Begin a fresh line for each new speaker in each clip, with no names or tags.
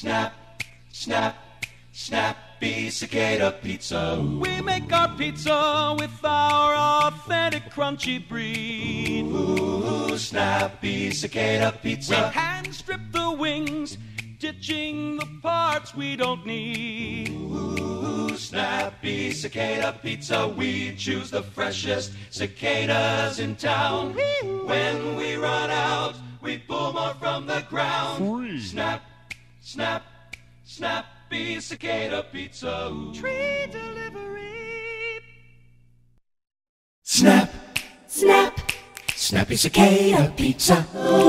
Snap, snap, snappy cicada pizza.
We make our pizza with our authentic crunchy brie.
Ooh, snappy cicada pizza.
We hand strip the wings, ditching the parts we don't need.
Ooh, snappy cicada pizza. We choose the freshest cicadas in town. When we run out, we pull more from the ground. Snap, snap, snappy cicada pizza.
Tree delivery.
Snap,
Snap,
snappy cicada pizza.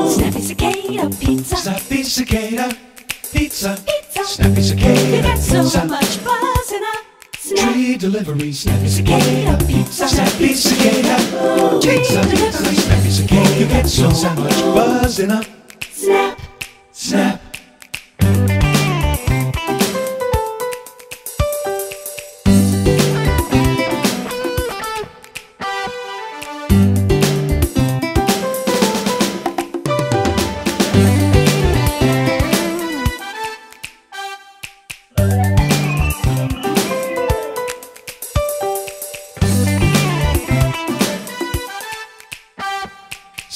snappy cicada pizza.
Snappy cicada pizza.
Pizza.
Snappy cicada pizza.
You get so
pizza.
much buzz in a snap.
Tree delivery, snappy cicada
Cicada
pizza.
pizza.
Snappy cicada
Tree
pizza.
delivery.
Snappy cicada, you get so much buzz in a
Snap,
snap.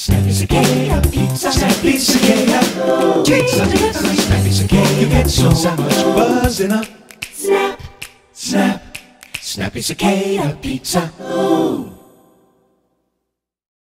Snappy cicada pizza. Snappy cicada pizza. Snappy cicada, you get so much buzz in a
snap.
snap. Snappy cicada pizza.